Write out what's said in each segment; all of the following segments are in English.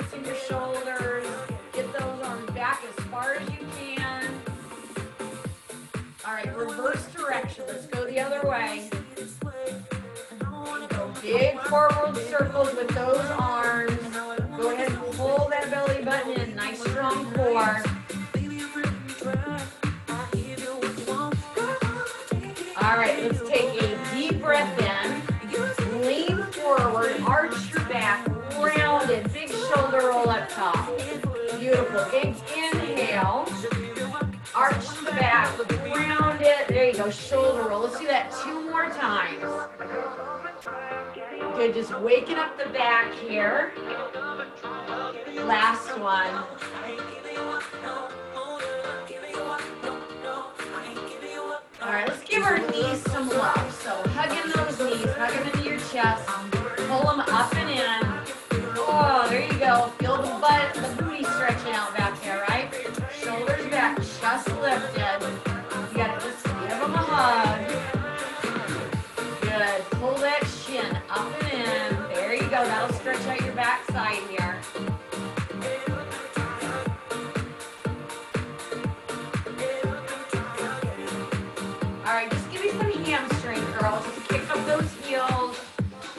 loosen your shoulders. Get those arms back as far as you can. All right, reverse direction. Let's go the other way. Go big forward circles with those arms. Go ahead and pull that belly button in. Nice strong core. All right, let's take a deep breath in. Top. Beautiful. Big inhale. Arch the back, round it. There you go, shoulder roll. Let's do that two more times. Good, just waking up the back here. Last one. All right, let's give our knees some love. So hugging those knees, hug them into your chest, pull them up and in. Oh, there you go. Feel the butt, the booty stretching out back there, right? Shoulders back, chest lifted. You gotta just give them a hug. Good. Pull that shin up and in. There you go. That'll stretch out your backside here. All right, just give me some hamstring curls. Just kick up those heels.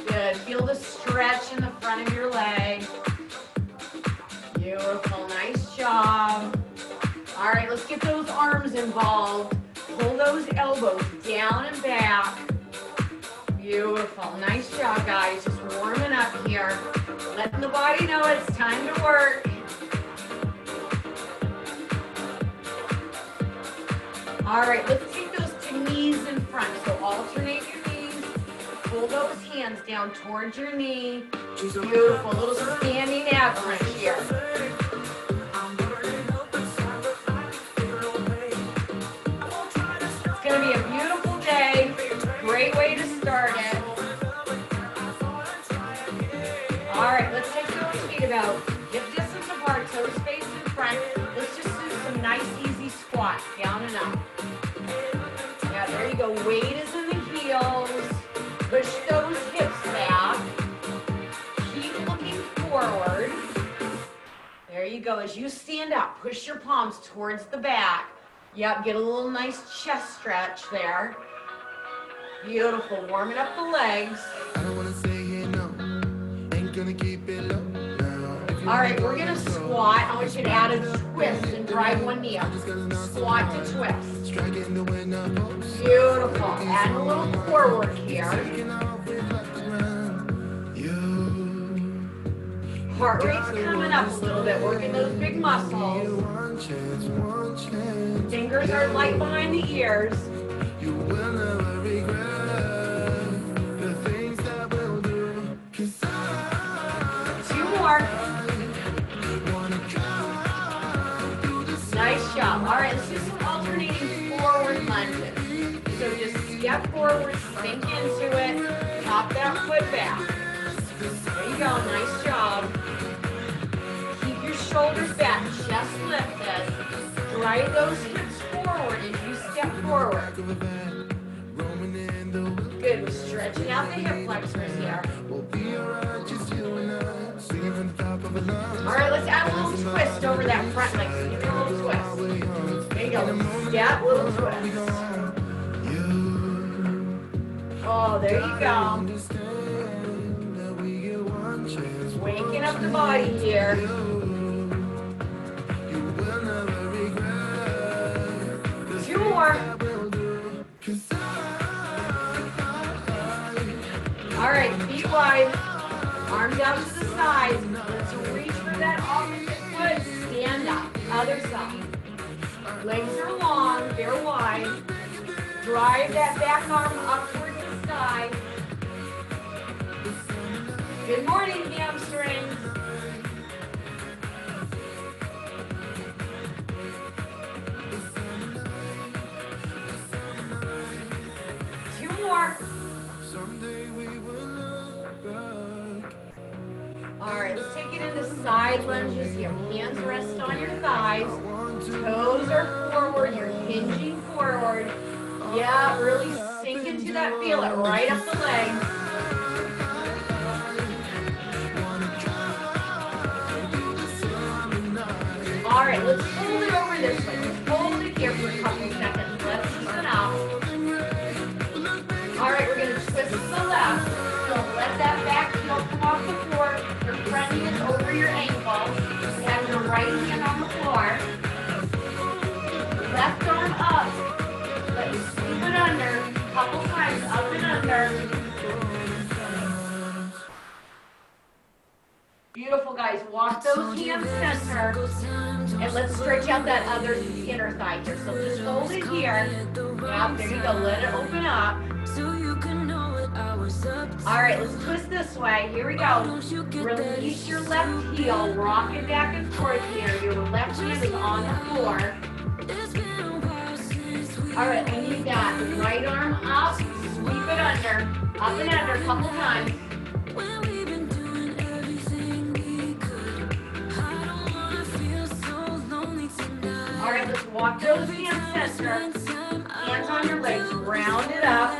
Good. Feel the stretch in the front of your leg. Beautiful. Nice job. All right, let's get those arms involved. Pull those elbows down and back. Beautiful. Nice job, guys. Just warming up here. Letting the body know it's time to work. All right, let's take Pull those hands down towards your knee. Beautiful. Little standing ab crunch here. It's to be a beautiful day. Great way to start it. All right, let's take those feet about hip distance apart, toes face in front. Let's just do some nice, easy squats, down and up. Yeah, there you go. Weight is There you go. As you stand up, push your palms towards the back. Yep, get a little nice chest stretch there. Beautiful. Warming up the legs. I don't wanna say it no. Ain't gonna keep it low. now. If you All right, we're gonna squat. I want you to add a twist and drive one knee up. Squat to twist. Beautiful. Add a little forward here. Heart rate's coming up a little bit. Working those big muscles. One chance, one chance. Fingers are light behind the ears. You will never regret the things that we'll do. Two more. Nice job. All right, let's do some alternating forward lunges. So just step forward, sink into it, pop that foot back. There you go. Nice job. Shoulders back, chest lifted. Drive those hips forward as you step forward. Good. We're stretching out the hip flexors here. All right, let's add a little twist over that front leg. Give it a little twist. There you go. Step, little twist. Oh, there you go. Waking up the body here. I, All right, feet wide, arms out to the sides. Let's reach for that opposite foot. Stand up, other side. Legs are long, they're wide. Drive that back arm up towards the sky. Good morning, hamstrings. Side lunges. Your hands rest on your thighs. Toes are forward. You're hinging forward. Yeah, really sink into that. Feel it right up the leg. Beautiful, guys. Walk those hands center. And let's stretch out that other inner thigh here. So just hold it here. Yeah, there you go. Let it open up. All right, let's twist this way. Here we go. Release your left heel. Rock it back and forth here. Your left hand is on the floor. All right, I need that. Right arm up. Sweep it under. Up and under a couple times. All right, let's walk those hands center. Hands on your legs. Round it up.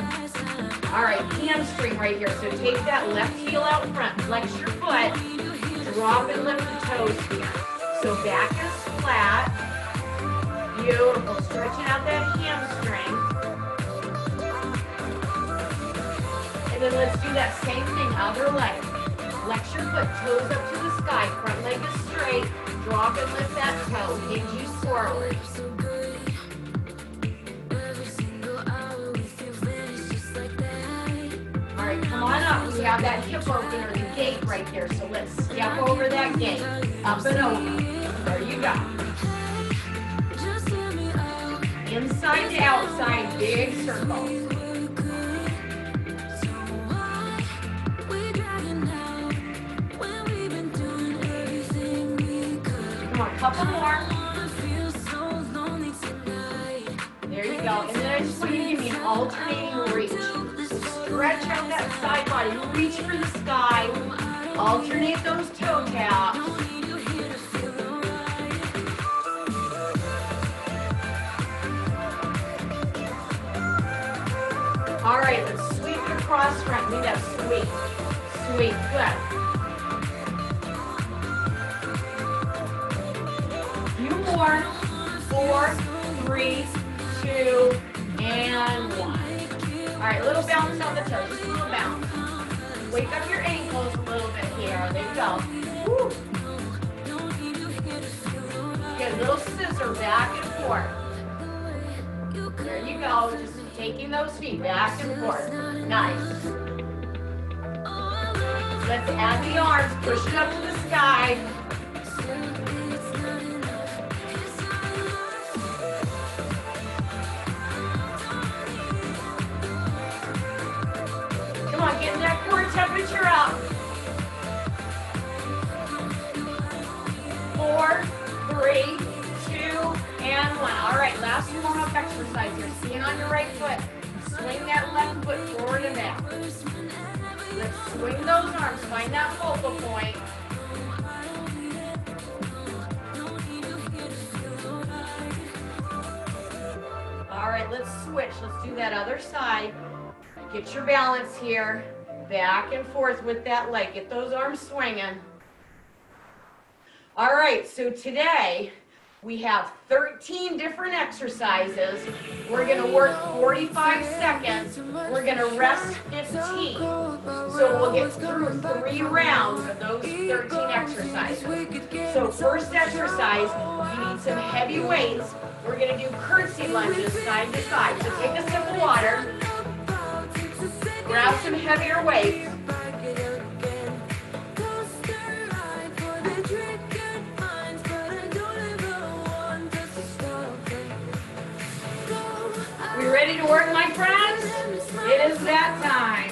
All right, hamstring right here. So take that left heel out front. Flex your foot. Drop and lift the toes here. So back is flat. Beautiful. Stretching out that hamstring. Then let's do that same thing, other leg. Flex your foot, toes up to the sky. Front leg is straight. Drop and lift that toe. Hinge you forward. All right, come on up. We have that hip opener, the gate right there. So let's step over that gate. Up and over. There you go. Inside to outside, big circles. Couple more. There you go. And then I just want you to give me an alternating reach. Stretch out that side body. Reach for the sky. Alternate those toe taps. All right, let's sweep it across front. Need that sweep. Sweep. Good. More. Four, three, two, and one. All right, little bounce on the toes, just a little bounce. Wake up your ankles a little bit here. There you go. Woo. Good, little scissor back and forth. There you go. Just taking those feet back and forth. Nice. Let's add the arms. Push it up to the sky. Temperature up. Four, three, two, and one. All right, last warm-up exercise here. Stand on your right foot. Swing that left foot forward and back. Let's swing those arms. Find that focal point. All right, let's switch. Let's do that other side. Get your balance here. Back and forth with that leg. Get those arms swinging. All right, so today we have 13 different exercises. We're gonna work 45 seconds. We're gonna rest 15. So we'll get through three rounds of those 13 exercises. So first exercise, you need some heavy weights. We're gonna do curtsy lunges side to side. So take a sip of water. Grab some heavier weights. We ready to work, my friends? It is that time.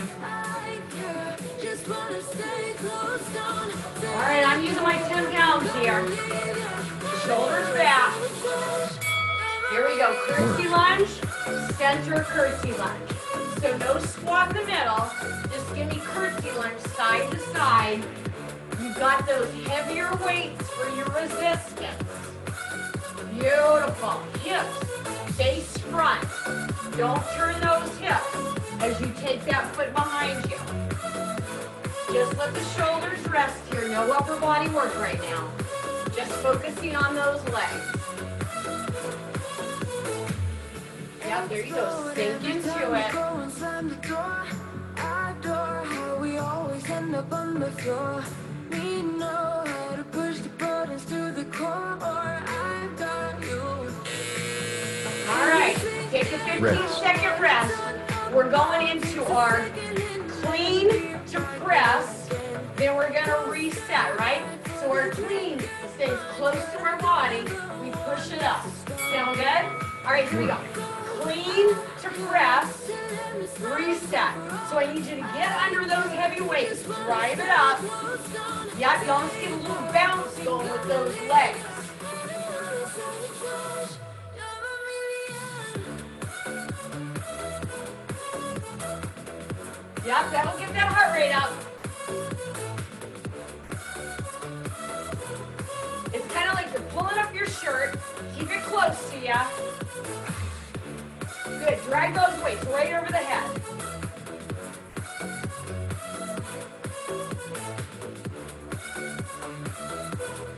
All right, I'm using my 10 pounds here. Shoulders back. Here we go. Curtsy lunge, center curtsy lunge. So no squat in the middle. Just give me curtsy lunge side to side. You've got those heavier weights for your resistance. Beautiful. Hips, face front. Don't turn those hips as you take that foot behind you. Just let the shoulders rest here. No upper body work right now. Just focusing on those legs. Yeah, Take a 15 rest. We're going into our clean to press. Then we're going to reset, right? So our clean stays close to our body. We push it up. Sound good? All right, here we go. Clean to press. Reset. So I need you to get under those heavy weights. Drive it up. Yeah, you almost get a little bounce going with those legs. Yep, that'll get that heart rate up. It's kind of like you're pulling up your shirt. Keep it close to you. Good. Drag those weights right over the head.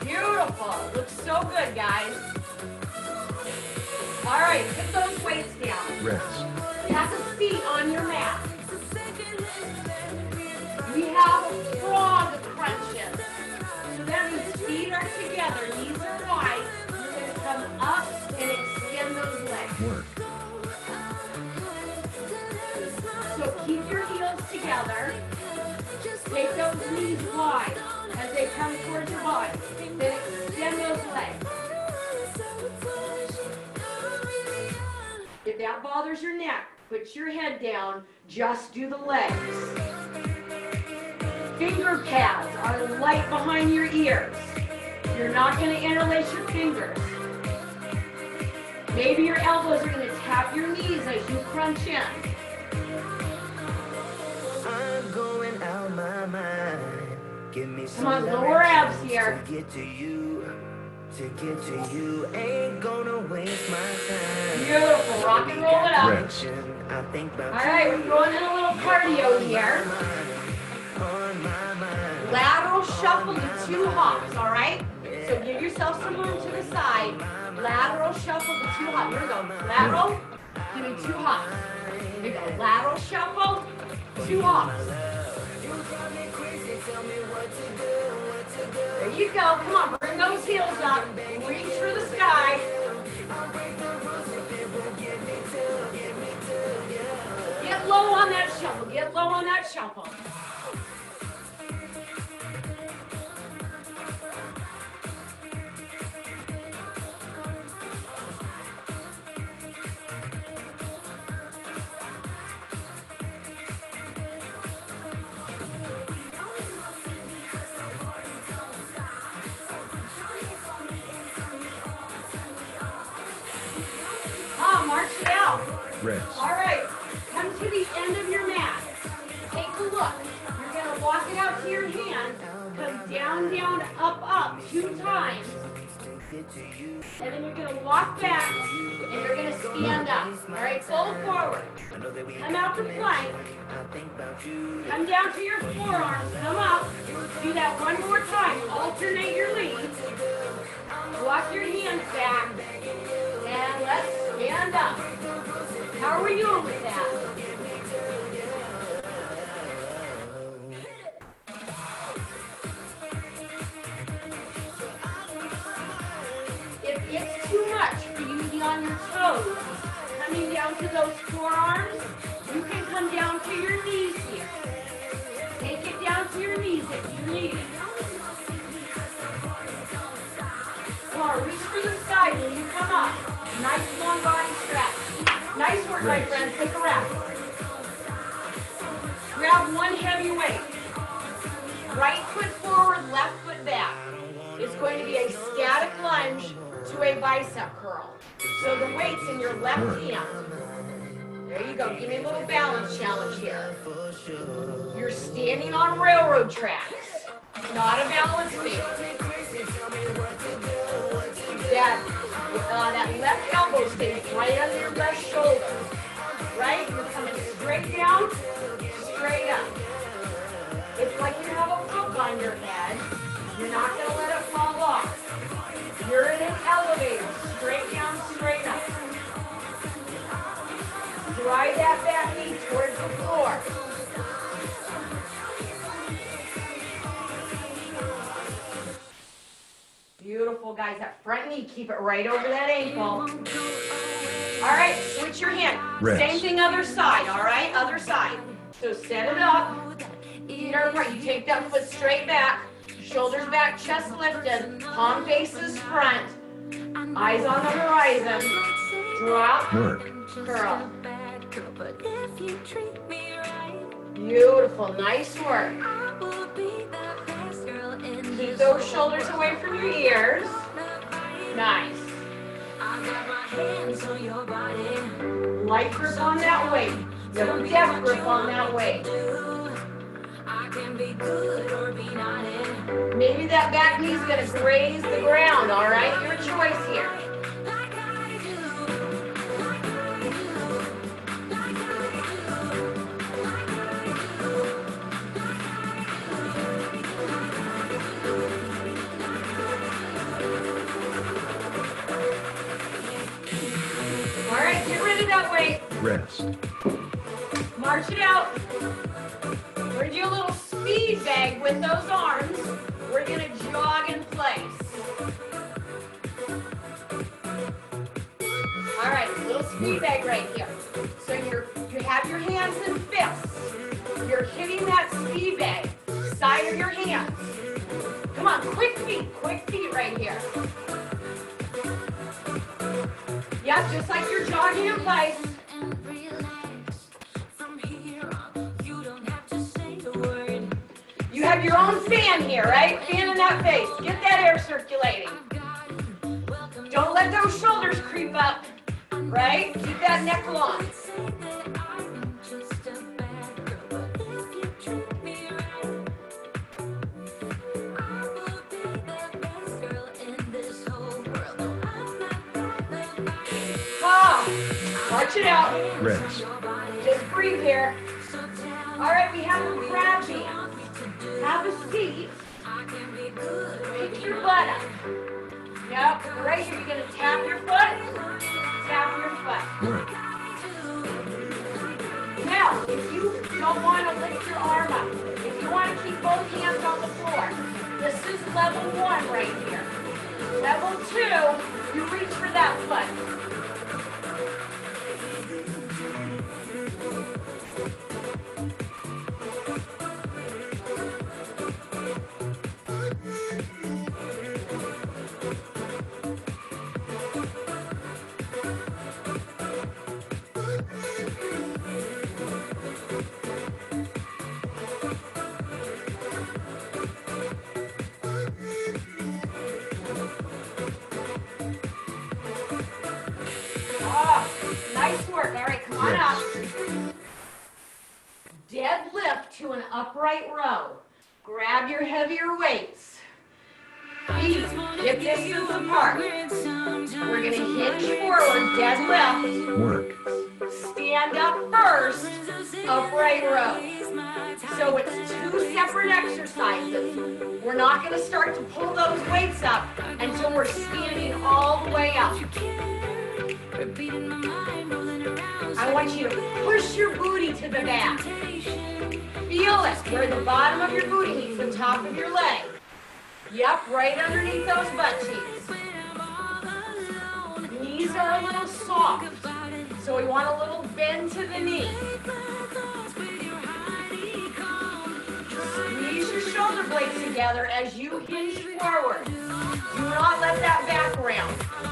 Beautiful. Looks so good, guys. All right, put those weights down. Rest. Have the feet on your mat. We have frog crunches. So that means feet are together, knees are wide. You're going to come up and extend those legs. Work. As they come towards your body. Then extend those legs. If that bothers your neck, put your head down. Just do the legs. Finger pads are light behind your ears. You're not going to interlace your fingers. Maybe your elbows are going to tap your knees as you crunch in. I'm going out my mind. Give me some Come on, lower abs here. To get to you, to get to you, ain't gonna waste my time. Beautiful. Rock and roll it up. Rest. I think about All right, we're going in a little cardio here. on my mind. Lateral shuffle to two hops, all right? So give yourself some room to the side. Lateral shuffle to two hops. Here we go. Lateral, give me two hops. Here we go. Lateral shuffle, two hops. You go. Come on, bring those heels up. Reach for the sky. Get low on that shuffle. Get low on that shuffle. All right, come to the end of your mat. Take a look. You're gonna walk it out to your hand. Come down, down, up, up two times. And then you're gonna walk back and you're gonna stand up. All right, fold forward. Come out to plank. Come down to your forearms. Come up. Do that one more time. Alternate your legs. Walk your hands back. And let's stand up. How are we doing with that? If it's too much for you to be on your toes, coming down to those forearms, Nice work, my Right. friend. Take a rest. Grab one heavy weight. Right foot forward, left foot back. It's going to be a static lunge to a bicep curl. So the weight's in your left hand. There you go. Give me a little balance challenge here. You're standing on railroad tracks, not a balance beam. That, uh, that left elbow stays right under your left shoulder. Right? You're coming straight down, straight up. It's like you have a book on your head. You're not going to Beautiful Beautiful, guys. That front knee, keep it right over that ankle. All right, switch your hand. Rest. Same thing other side, all right? Other side. So set it up. Feet are apart. You take that foot straight back. Shoulders back, chest lifted. Palm faces front. Eyes on the horizon. Drop, Work. curl. Beautiful. Nice work. Keep those shoulders away from your ears. Nice. Light grip on that weight. No depth grip on that weight. Maybe that back knee's gonna graze the ground, all right? Your choice here. Rest. March it out. We're gonna do a little speed bag with those arms. We're gonna jog in place. All right, a little speed bag right here. So you're you have your hands and fists. You're hitting that speed bag, side of your hands. Come on, quick feet, quick feet right here. Yep, just like you're jogging in place. Have your own fan here, right? Fan in that face. Get that air circulating. Don't let those shoulders creep up, right? Keep that neck long. Ah, march it out. Rest. Just breathe here. All right, we have a crab. Have a seat. Pick your butt up. Yep, right here. You're gonna tap your foot. Tap your foot. Now, if you don't want to lift your arm up, if you want to keep both hands on the floor, this is level one right here. Level two, you reach for that foot. Grab your heavier weights. Feet hip distance apart. We're gonna hinge forward, deadlift. Work. Stand up first, upright row. So it's two separate exercises. We're not gonna start to pull those weights up until we're standing all the way up. I want you to push your booty to the back. Feel it, where the bottom of your booty meets the top of your leg. Yep, right underneath those butt cheeks. Knees are a little soft, so we want a little bend to the knee. Squeeze your shoulder blades together as you hinge forward. Do not let that back round.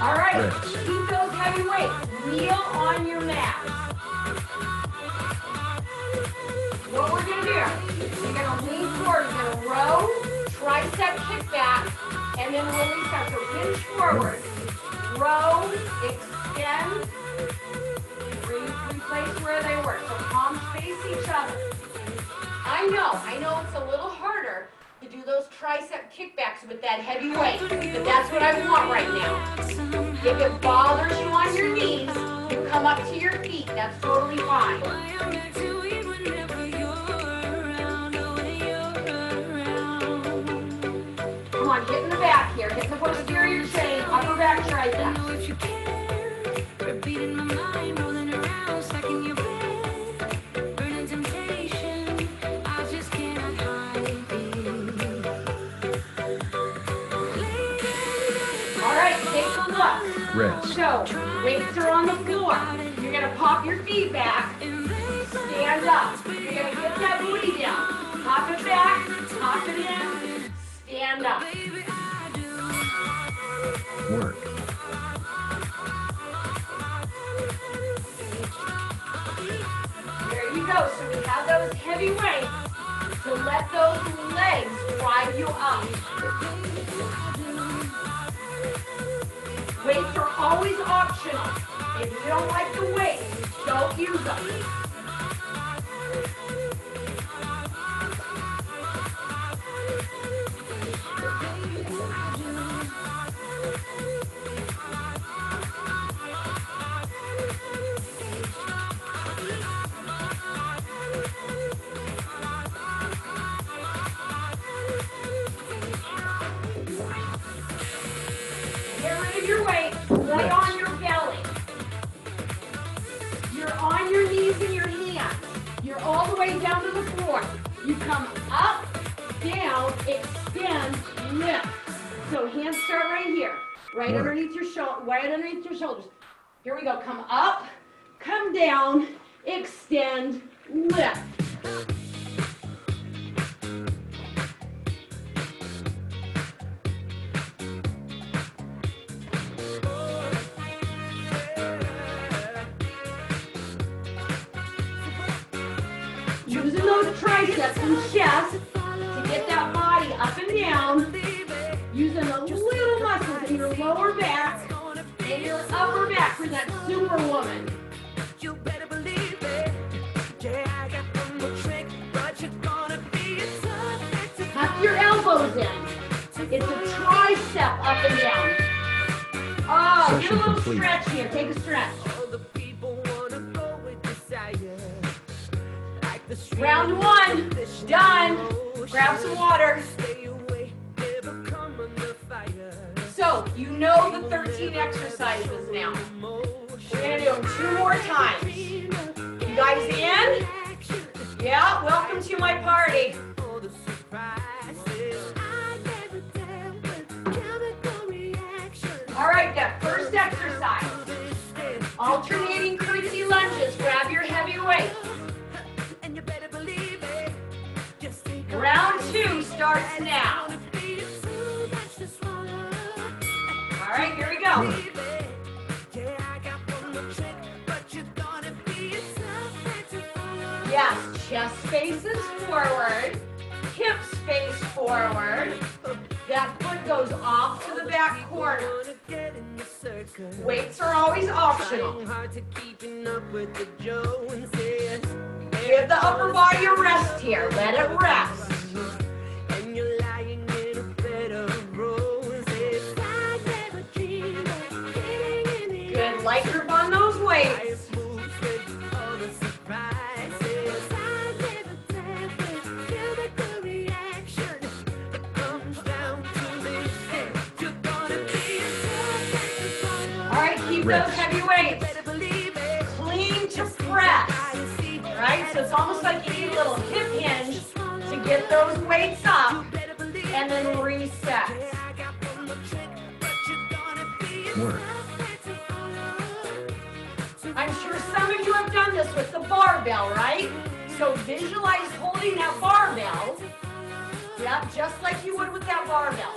All right, keep those heavy weights. Kneel on your mat. What we're gonna do, you're gonna lean forward, you're gonna row, tricep kick back, and then release that. So hinge forward, row, extend, re- replace where they were. So palms face each other. I know, I know it's a little harder to do those tricep kickbacks with that heavy weight, but that's what I want right now. If it bothers you on your knees, you come up to your feet. That's totally fine. Come on, get in the back here. Hit the posterior chain, upper back tricep. Rest. So, weights are on the floor. You're gonna pop your feet back. Stand up. You're gonna get that booty down. Pop it back. Pop it in. Stand up. Work. There you go. So we have those heavy weights to let those legs drive you up. Always optional. If you don't like the weights, don't use them. Underneath your shoulder, right underneath your shoulders. Here we go. Come up, come down, extend, lift. Using those triceps and chest to get that body up and down. Using the in your lower back and your upper back for that superwoman. You better believe it. Yeah, I got one more trick, but you're gonna be a tough Tuck your elbows in. It's a tricep up and down. Oh, get a little complete. stretch here. Take a stretch. All the people wanna go with desire. Like the street Round one. Done. Grab some water. Know the 13 exercises now. We're gonna do them two more times. You guys in? Yeah, welcome to my party. All right, that first exercise. Alternating curtsy lunges. Grab your heavy weight. Round two starts now. Follow. Yes, chest faces forward, hips face forward. That foot goes off to the back corner. Wanna get in the circus. Weights are always optional. Trying hard to keeping up with the Joneses. Give the upper body a rest here. Let it rest. A tough act to follow. All right, keep those heavy weights. Better believe it. Clean to press. Right? So it's almost like you need a little hip hinge to get those weights up and then reset. Yeah, this with the barbell, right? So visualize holding that barbell. Yep, just like you would with that barbell.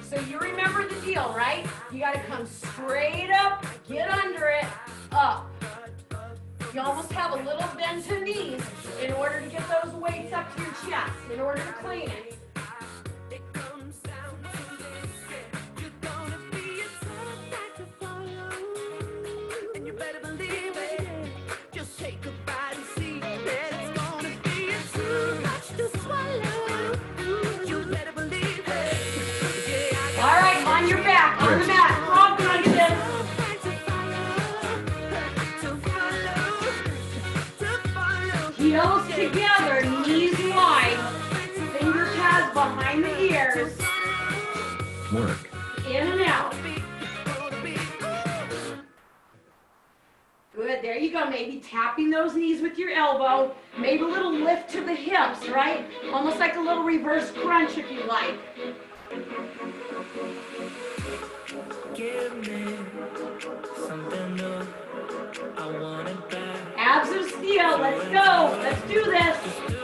So you remember the deal, right? You gotta come straight up, get under it, up. You almost have a little bend to knees in order to get those weights up to your chest, in order to clean. It Good, there you go. Maybe tapping those knees with your elbow. Maybe a little lift to the hips, right? Almost like a little reverse crunch if you like. Give me something new. I want it back. Abs of steel. Let's go. Let's do this.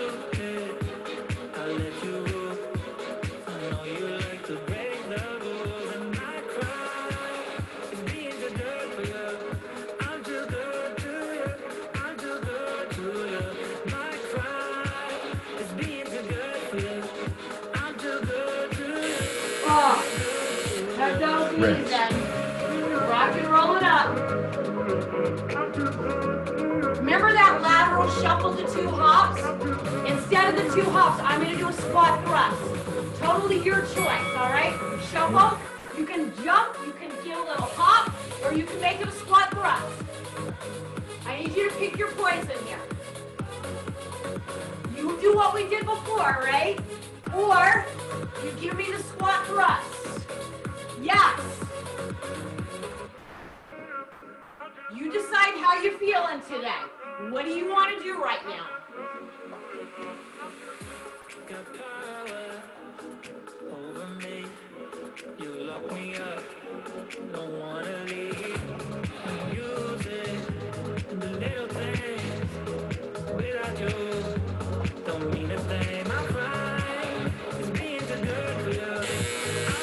Of the two hops, I'm gonna do a squat thrust. Totally your choice, all right? Shuffle, you can jump, you can get a little hop, or you can make it a squat thrust. I need you to pick your poison here. You do what we did before, right? Or you give me the squat thrust. Yes. You decide how you're feeling today. What do you want to do right now?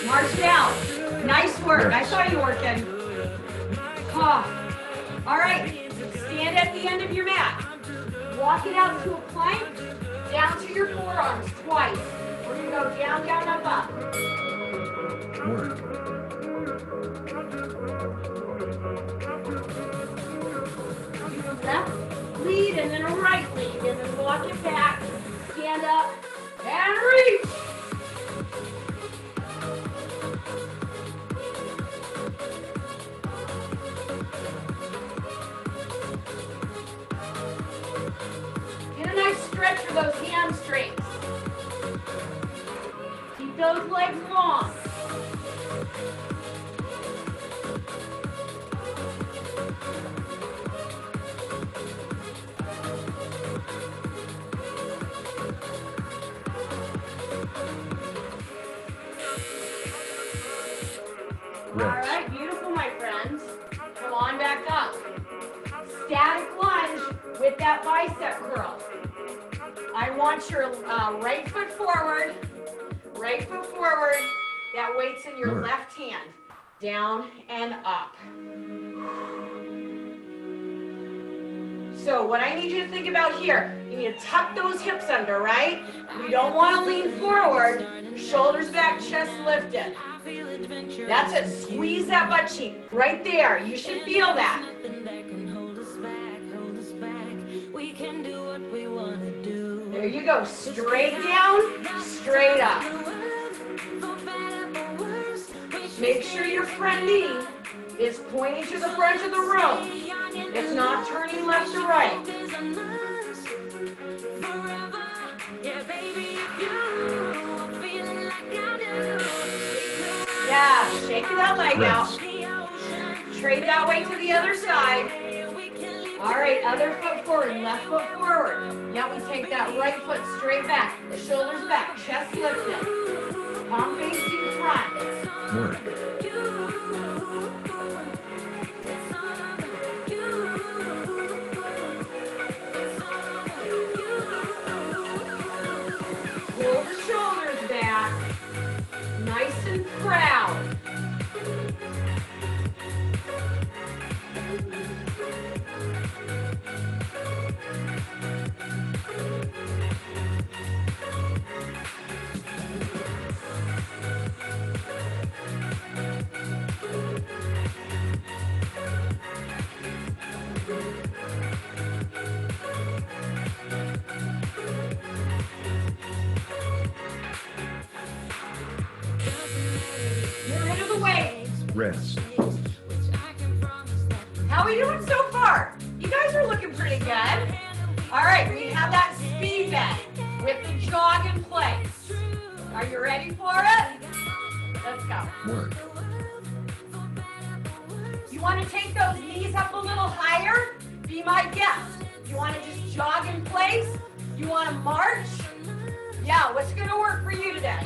March down. Nice work. I saw you working. Ah. All right. Stand at the end of your mat. Walk it out to a plank. Down to your forearms twice. We're gonna go down, down, up, up. Work. Left lead and then a right lead, and then walk it back. Stand up and reach. Get a nice stretch for those hamstrings. Keep those legs long. That bicep curl. I want your uh, right foot forward, right foot forward. That weight's in your left hand. Down and up. So what I need you to think about here, you need to tuck those hips under, right? You don't want to lean forward. Shoulders back, chest lifted. That's it. Squeeze that butt cheek right there. You should feel that. There you go. Straight down, straight up. Make sure your front knee is pointing to the front of the room. It's not turning left or right. Yeah, shake that leg out. Trade that weight to the other side. All right, other foot forward, left foot forward. Now we take that right foot straight back, the shoulders back, chest lifted. Palm facing front. Rest. How are we doing so far? You guys are looking pretty good. All right, we have that speed with the jog in place. Are you ready for it? Let's go. Work. You want to take those knees up a little higher? Be my guest. You want to just jog in place? You want to march? Yeah, what's going to work for you today?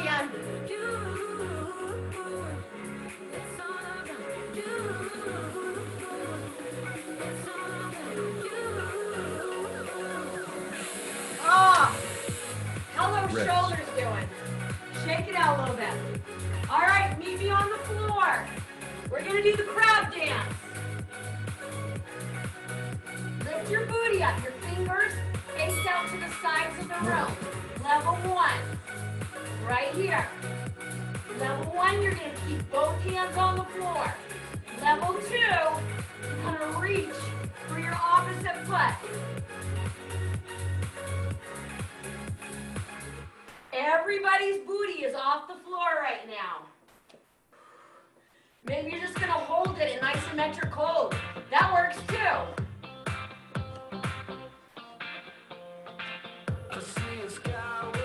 right here. Level one, you're gonna keep both hands on the floor. Level two, you're gonna reach for your opposite foot. Everybody's booty is off the floor right now. Maybe you're just gonna hold it in isometric hold. That works too. Sky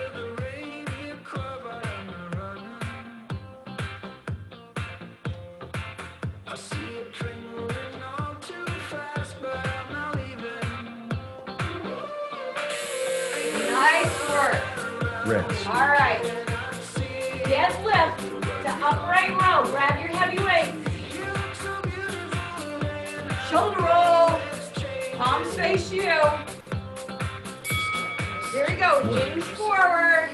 All right. Deadlift to upright row. Grab your heavy weights. Shoulder roll. Palms face you. There we go. Hinge forward.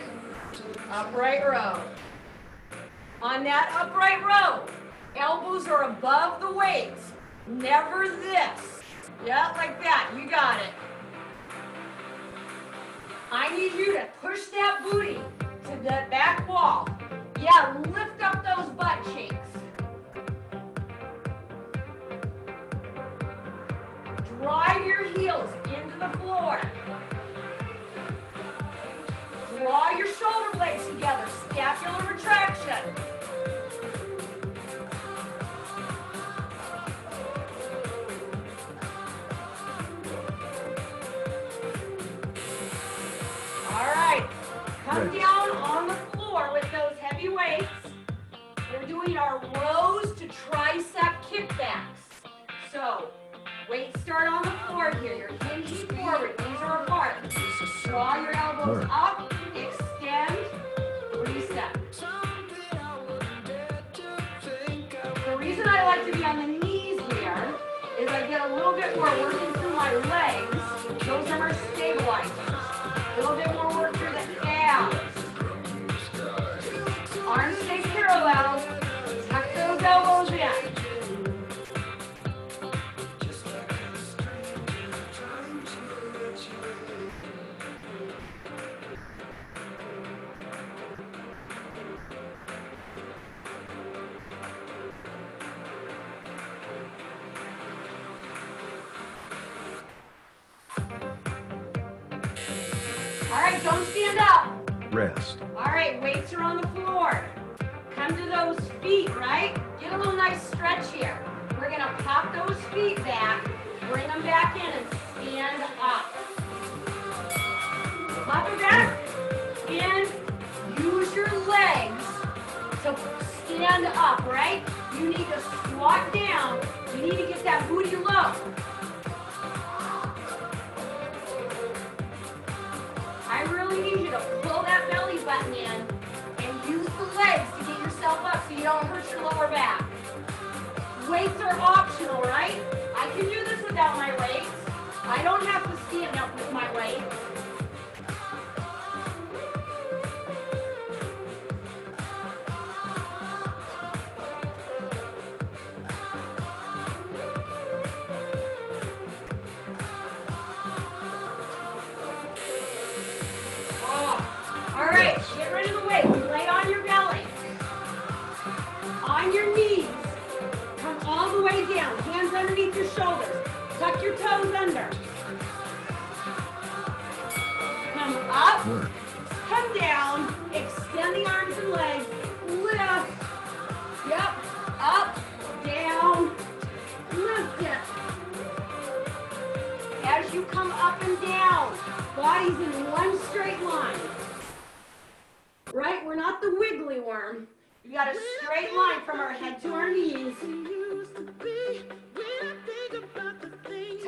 Upright row. On that upright row, elbows are above the weights. Never this. Yeah, like that. You got it. I need you to push that booty to the back wall. Yeah, lift up those butt cheeks. Drive your heels into the floor. Draw your shoulder blades together. Scapular retraction. Come Right. down on the floor with those heavy weights. We're doing our rows to tricep kickbacks. So, weights start on the floor here. You're hinging forward. knees are apart. Draw your elbows up, extend, reset. Something I wouldn't dare to think I The reason I like to be on the knees here is I get a little bit more working through my legs. Those are my stabilizers. A little bit more work through the abs. Arms stay parallel. Tuck those elbows in. All right, don't. Rest. All right, weights are on the floor. Come to those feet, right? Get a little nice stretch here. We're gonna pop those feet back, bring them back in and stand up. Pop it back and use your legs to stand up, right? You need to squat down. You need to get that booty low. I really need you to yourself up so you don't hurt your lower back. Weights are optional, right? I can do this without my weights. I don't have to stand up with my weights. Your toes under. Come up. Work. Come down. Extend the arms and legs. Lift. Yep. Up. Down. Lift it. As you come up and down, body's in one straight line. Right? We're not the wiggly worm. We got a straight line from our head to our knees.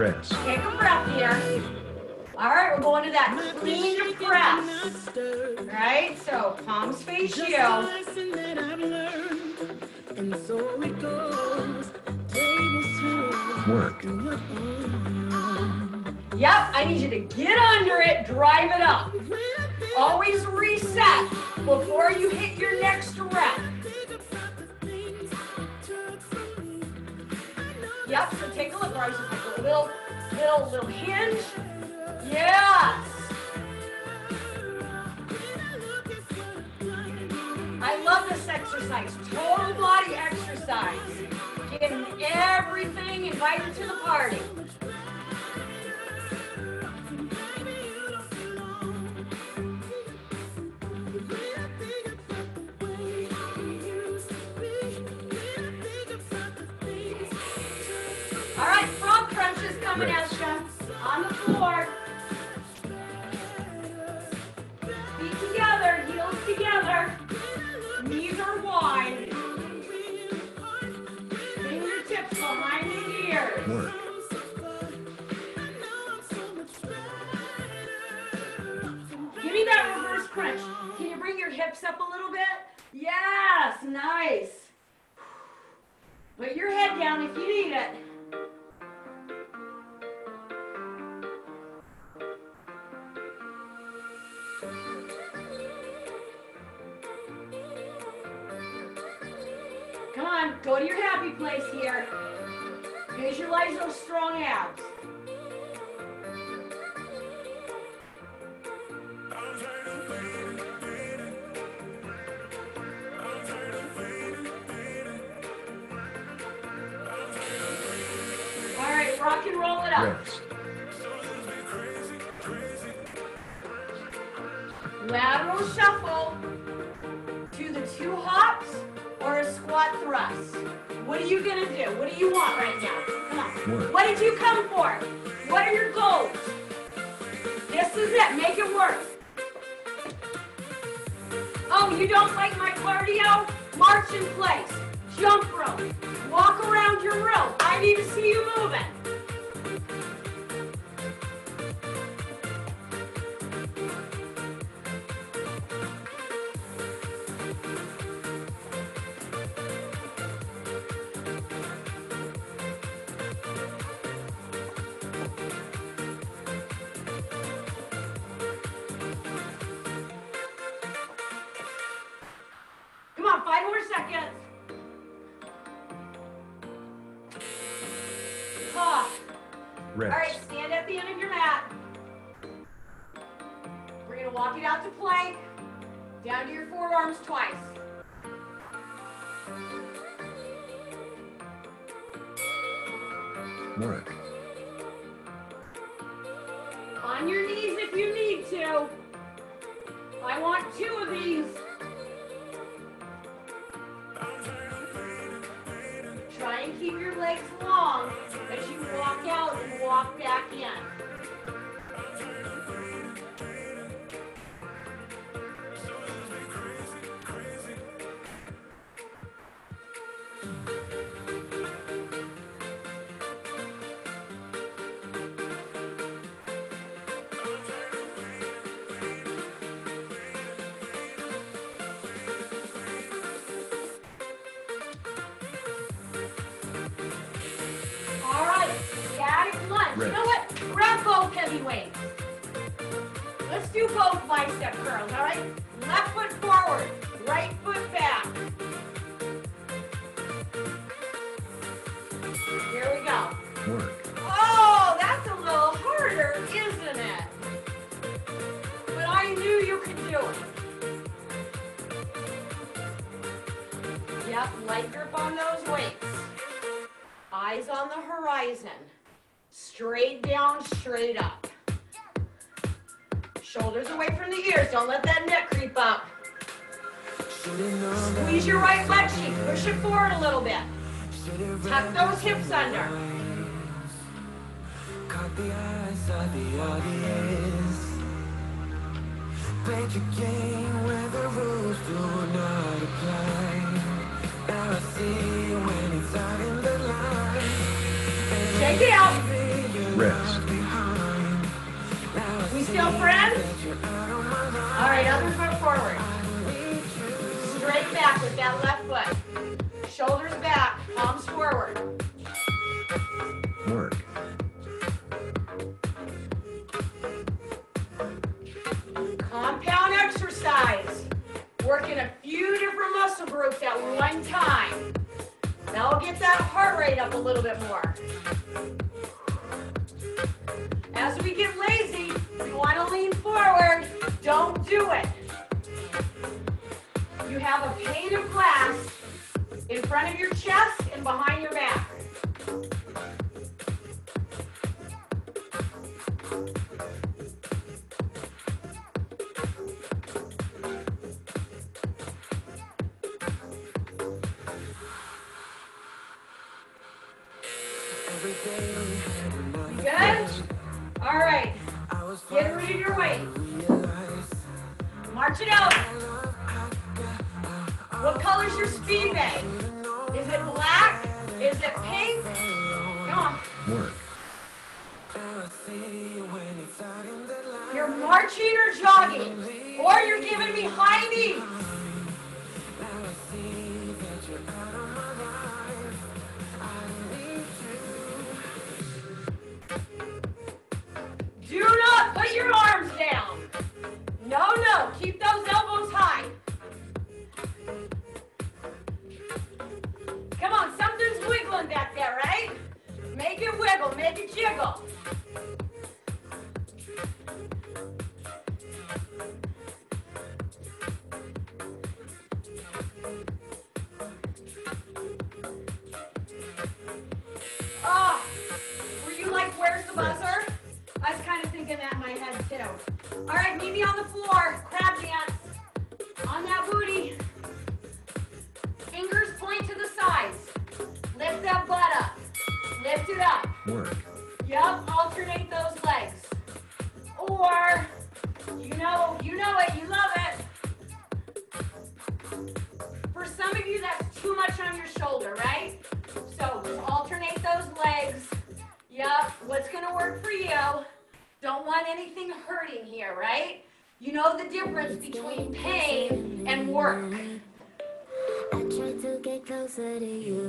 Rest. take a breath here. All right, we're going to that clean press. master. Right? So palms face you. a lesson that I've learned, and so it goes. Tables. Work. Yep, I need you to get under it, drive it up. Always reset before you hit your next rep. Yep, so take a look, Bryce. Just like a little, little, little hinge. Yes. I love this exercise. Total body exercise. Getting everything invited to the party. Hips up a little bit? Yes, nice. Put your head down if you need it. Come on, go to your happy place here. Visualize those strong abs. Rock and roll it up. Rest. Lateral shuffle to the two hops or a squat thrust. What are you gonna do? What do you want right now? Come on. Work. What did you come for? What are your goals? This is it. Make it work. Oh, you don't like my cardio? March in place. Jump rope. Walk around your room. I need to see you moving. Let's do both bicep curls, all right? the game front of your chest. work for you. Don't want anything hurting here, right? You know the difference between pain and work. I try to get closer to you.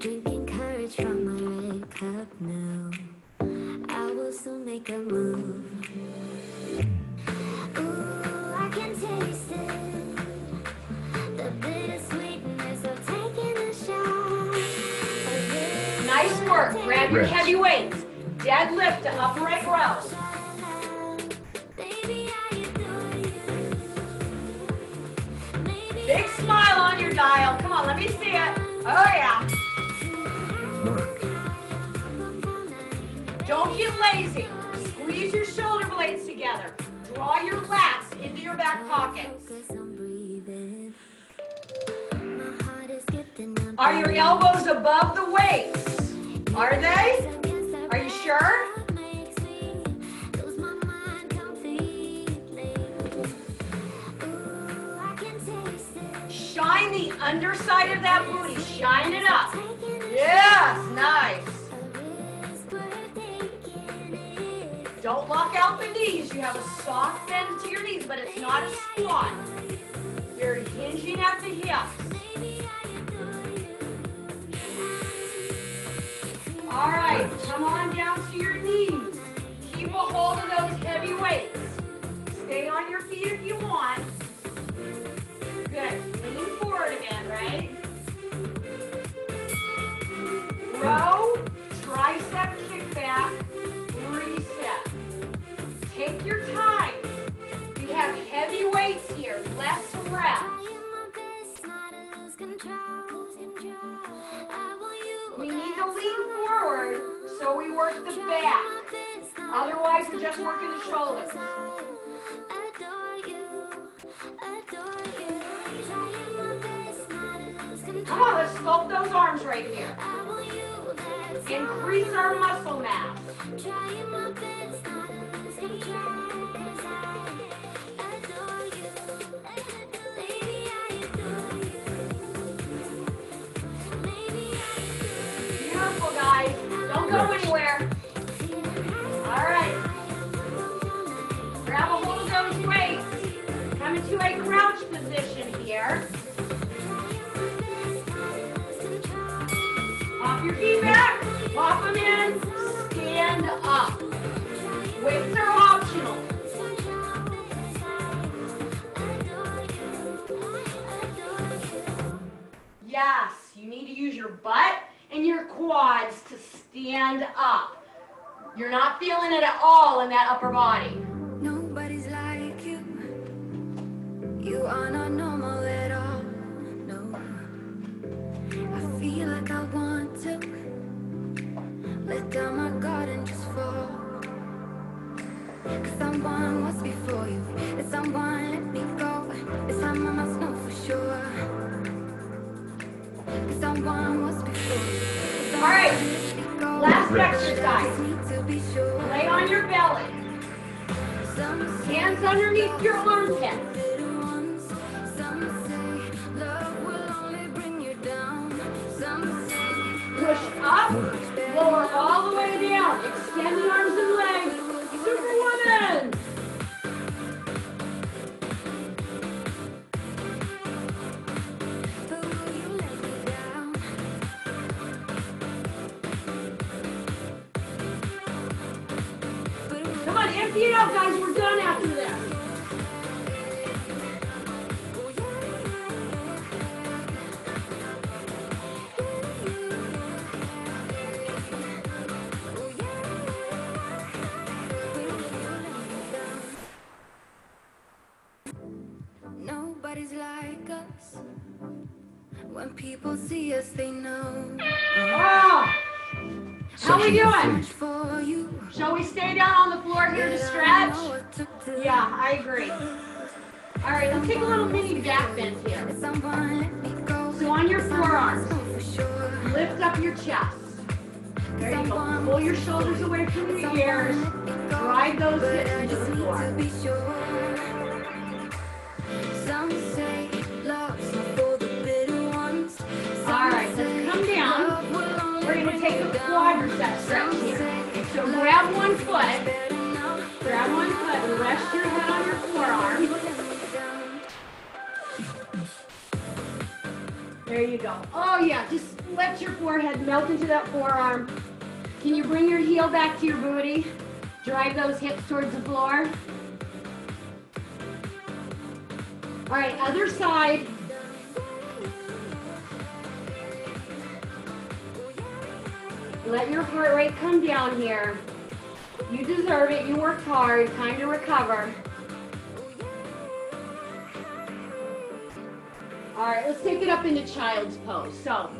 Drinking courage from my red cup now. I will soon make a move. your Rest. heavy weights. Deadlift to upper right row. Big smile on your dial. Come on, let me see it. Oh, yeah. Work. Don't get lazy. Squeeze your shoulder blades together. Draw your lats into your back pockets. Are your elbows above the waist? Are they? Are you sure? Shine the underside of that booty. Shine it up. Yes, nice. Don't lock out the knees. You have a soft bend to your knees, but it's not a squat. You're hinging at the hips. All right, come on down to your knees. Keep a hold of those heavy weights. Stay on your feet if you want. Good. Lean forward again, right? Row, tricep kickback, reset. Take your work the back. Otherwise, we're just working the shoulders. Come on, let's sculpt those arms right here. Increase our muscle mass. You're not feeling it at all in that upper body. Nobody's like you. You are not normal at all. No. I feel like I want to let down my guard and just fall. Cause someone was before you. And someone let me go. This time I must know for sure. Cause someone was before you. And someone right. let me go. Last But I just exercise. Be sure. Lay on your belly. Hands underneath your armpit. Little ones, some say love will only bring you down. Some say Push up, lower all the way down. Extend the arms and legs. Those hips towards the floor. All right, other side. Let your heart rate come down here. You deserve it. You worked hard. Time to recover. All right, let's take it up into child's pose. So,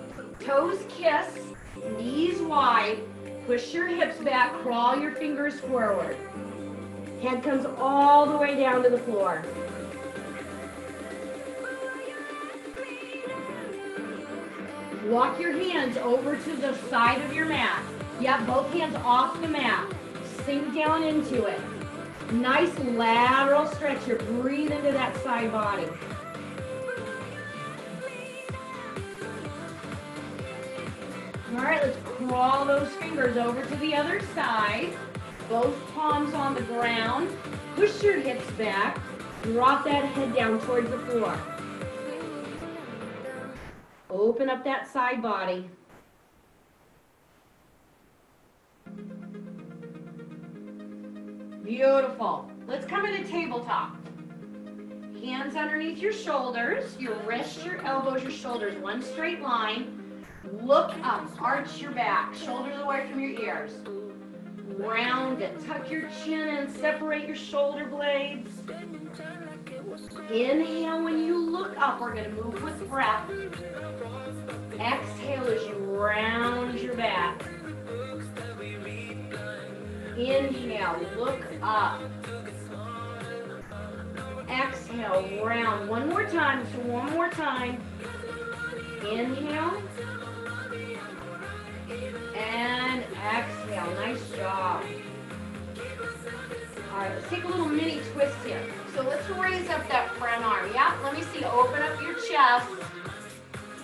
toes kiss, knees wide, push your hips back, crawl your fingers forward. Head comes all the way down to the floor. Walk your hands over to the side of your mat. Yep, both hands off the mat. Sink down into it. Nice lateral stretch here. Breathe into that side body. All right, let's crawl those fingers over to the other side. Both palms on the ground. Push your hips back. Drop that head down towards the floor. Open up that side body. Beautiful. Let's come to the tabletop. Hands underneath your shoulders, your wrists, your elbows, your shoulders, one straight line. Look up, arch your back, shoulders away from your ears. Round it, tuck your chin and separate your shoulder blades. Inhale when you look up, we're gonna move with breath. Exhale as you round your back. Inhale, look up. Exhale, round. One more time, so one more time. Inhale. And exhale. Nice job. All right, let's take a little mini twist here. So let's raise up that front arm. Yeah, let me see. Open up your chest.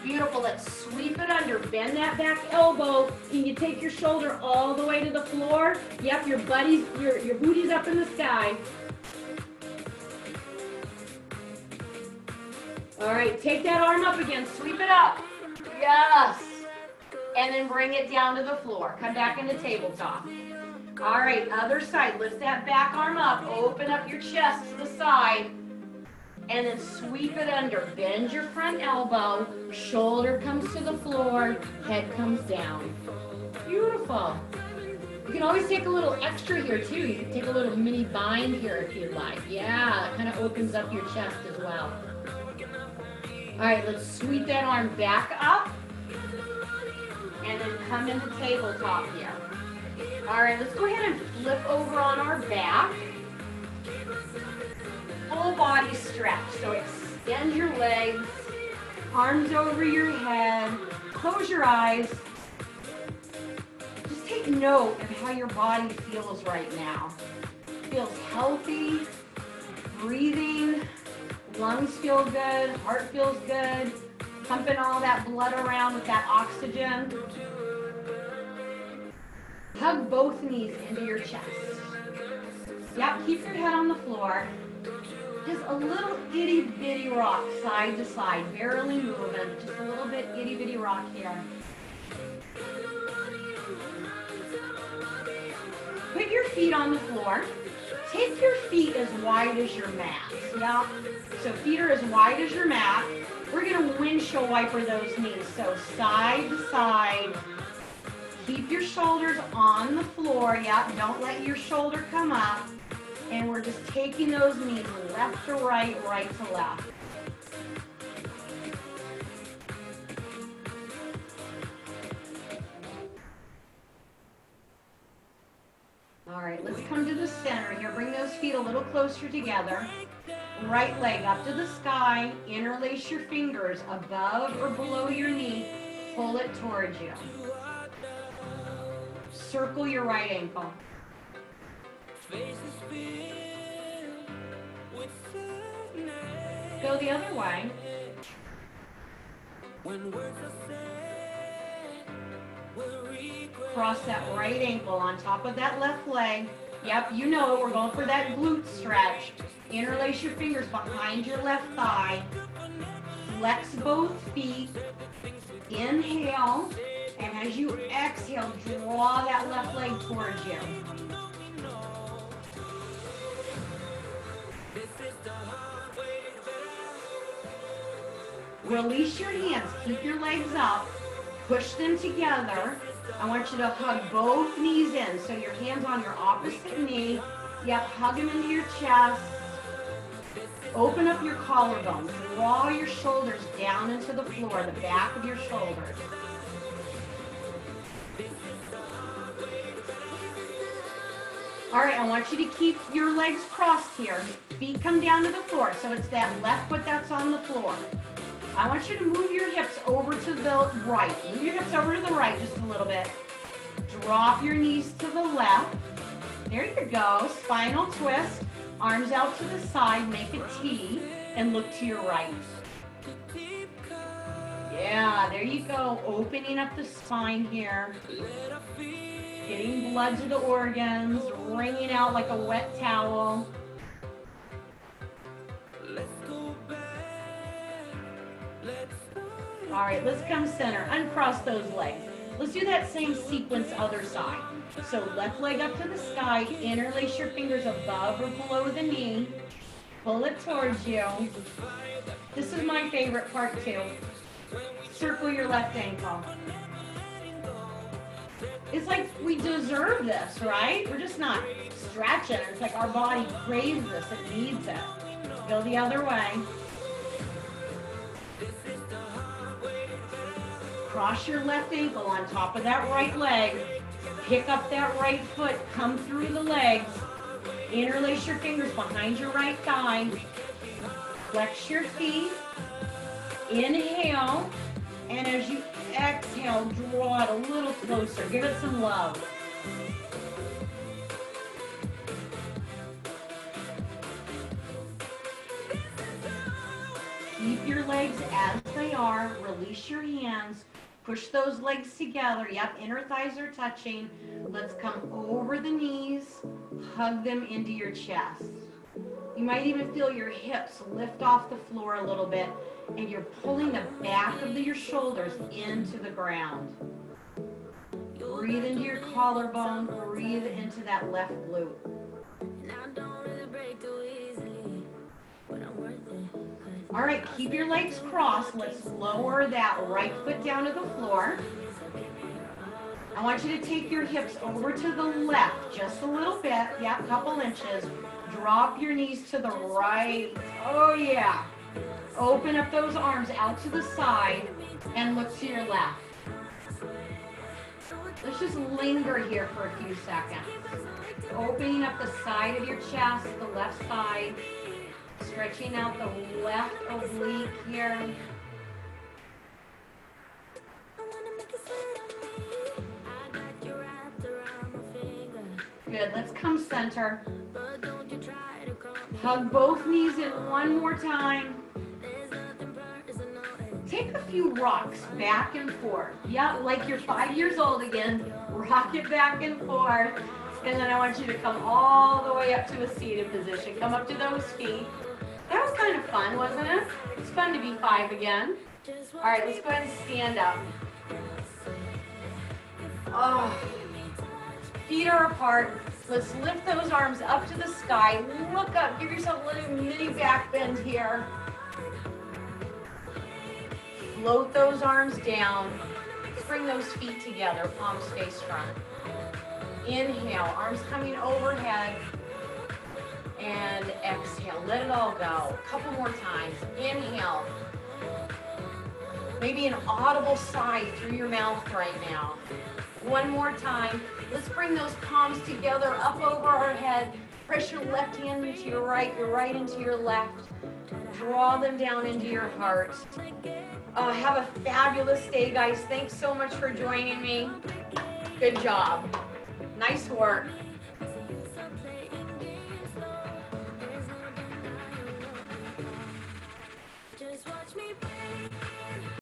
Beautiful. Let's sweep it under. Bend that back elbow. Can you take your shoulder all the way to the floor? Yep, your buddy's your your booty's up in the sky. All right, take that arm up again. Sweep it up. Yes. And then bring it down to the floor. Come back into tabletop. All right, other side. Lift that back arm up. Open up your chest to the side. And then sweep it under. Bend your front elbow. Shoulder comes to the floor. Head comes down. Beautiful. You can always take a little extra here too. You can take a little mini bind here if you'd like. Yeah, it kind of opens up your chest as well. All right, let's sweep that arm back up. And then come into tabletop here. All right, let's go ahead and flip over on our back. Full body stretch. So extend your legs, arms over your head, close your eyes. Just take note of how your body feels right now. Feels healthy, breathing, lungs feel good, heart feels good, pumping all that blood around with that oxygen. Hug both knees into your chest. Yep, keep your head on the floor. Just a little itty bitty rock side to side, barely moving. Just a little bit itty bitty rock here. Put your feet on the floor. Take your feet as wide as your mat. Yeah. So feet are as wide as your mat. We're gonna windshield wiper those knees. So side to side. Keep your shoulders on the floor. Yeah. Don't let your shoulder come up. And we're just taking those knees left to right, right to left. All right, let's come to the center here. Bring those feet a little closer together. Right leg up to the sky. Interlace your fingers above or below your knee. Pull it towards you. Circle your right ankle. Go the other way. Cross that right ankle on top of that left leg. Yep, you know it. We're going for that glute stretch. Interlace your fingers behind your left thigh. Flex both feet. Inhale. And as you exhale, draw that left leg towards you. Release your hands. Keep your legs up. Push them together. I want you to hug both knees in. So your hands on your opposite knee. Yep, hug them into your chest. Open up your collarbones. Draw your shoulders down into the floor, the back of your shoulders. All right, I want you to keep your legs crossed here. Feet come down to the floor, so it's that left foot that's on the floor. I want you to move your hips over to the right. Move your hips over to the right just a little bit. Drop your knees to the left. There you go. Spinal twist. Arms out to the side. Make a T and look to your right. Yeah, there you go. Opening up the spine here. Getting blood to the organs. Wringing out like a wet towel. All right, let's come center. Uncross those legs. Let's do that same sequence other side. So left leg up to the sky, interlace your fingers above or below the knee. Pull it towards you. This is my favorite part too. Circle your left ankle. It's like we deserve this, right? We're just not stretching. It's like our body craves this. It needs it. Go the other way. Cross your left ankle on top of that right leg. Pick up that right foot. Come through the legs. Interlace your fingers behind your right thigh. Flex your feet. Inhale. And as you exhale, draw it a little closer. Give it some love. Keep your legs as they are. Release your hands. Push those legs together. Yep, inner thighs are touching. Let's come over the knees. Hug them into your chest. You might even feel your hips lift off the floor a little bit, and you're pulling the back of the- your shoulders into the ground. Breathe into your collarbone. Breathe into that left glute. All right, keep your legs crossed. Let's lower that right foot down to the floor. I want you to take your hips over to the left just a little bit. Yeah, a couple inches. Drop your knees to the right. Oh, yeah. Open up those arms out to the side and look to your left. Let's just linger here for a few seconds. Opening up the side of your chest, the left side. Stretching out the left oblique here. Good. Let's come center. Hug both knees in one more time. Take a few rocks back and forth. Yeah, like you're five years old again. Rock it back and forth. And then I want you to come all the way up to a seated position. Come up to those feet. That was kind of fun, wasn't it? It's fun to be five again. All right, let's go ahead and stand up. Oh, feet are apart. Let's lift those arms up to the sky. Look up. Give yourself a little mini back bend here. Float those arms down. Let's Bring those feet together. Palms face front. Inhale. Arms coming overhead. And exhale. Let it all go. A couple more times. Inhale. Maybe an audible sigh through your mouth right now. One more time. Let's bring those palms together up over our head. Press your left hand into your right, your right into your left. Draw them down into your heart. Uh, have a fabulous day, guys. Thanks so much for joining me. Good job. Nice work.